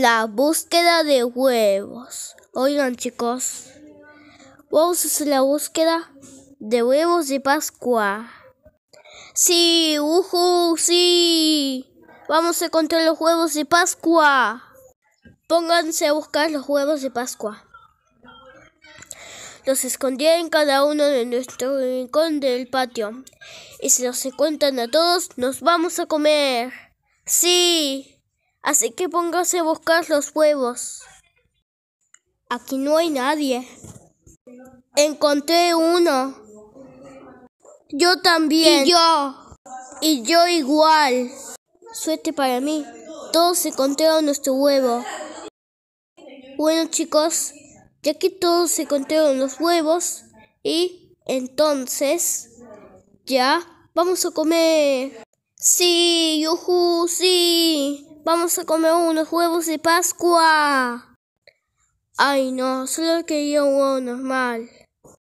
La búsqueda de huevos. Oigan chicos, vamos a hacer la búsqueda de huevos de Pascua. Sí, uhu, sí. Vamos a encontrar los huevos de Pascua. Pónganse a buscar los huevos de Pascua. Los escondí en cada uno de nuestro rincón del patio. Y si los encuentran a todos, nos vamos a comer. Sí. Así que póngase a buscar los huevos. Aquí no hay nadie. Encontré uno. Yo también. Y yo. Y yo igual. Suerte para mí. Todos encontraron nuestro huevo. Bueno chicos, ya que todos encontraron los huevos y entonces ya vamos a comer. Sí, yuhu, sí. Vamos a comer unos huevos de Pascua. Ay, no, solo quería un huevo normal.